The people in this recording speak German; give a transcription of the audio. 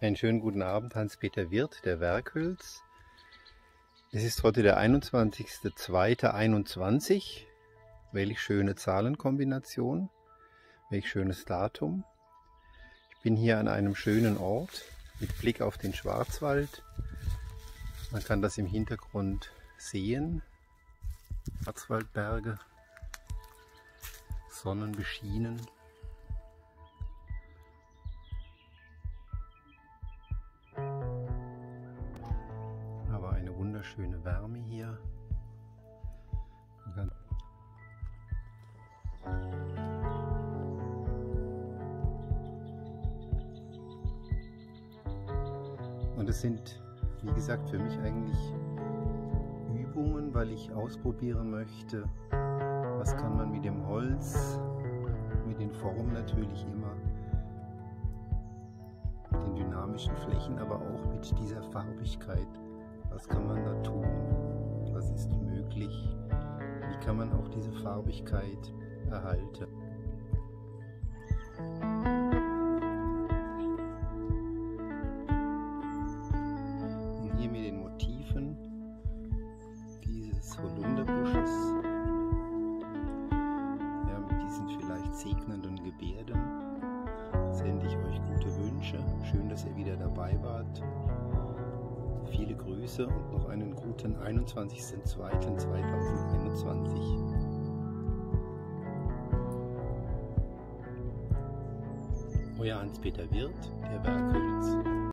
Einen schönen guten Abend, Hans-Peter Wirth, der Werkhölz. Es ist heute der 21.02.21. Welch schöne Zahlenkombination, welch schönes Datum. Ich bin hier an einem schönen Ort mit Blick auf den Schwarzwald. Man kann das im Hintergrund sehen. Schwarzwaldberge, sonnenbeschienen. Wunderschöne Wärme hier. Und es sind, wie gesagt, für mich eigentlich Übungen, weil ich ausprobieren möchte, was kann man mit dem Holz, mit den Formen natürlich immer, mit den dynamischen Flächen, aber auch mit dieser Farbigkeit was kann man da tun? Was ist möglich? Wie kann man auch diese Farbigkeit erhalten? Und hier mit den Motiven dieses Holunderbusches, ja, mit diesen vielleicht segnenden Gebärden, sende ich euch gute Wünsche. Schön, dass ihr wieder dabei wart. Grüße und noch einen guten 21.02.2021. Euer Hans-Peter Wirth, der Werkhölz.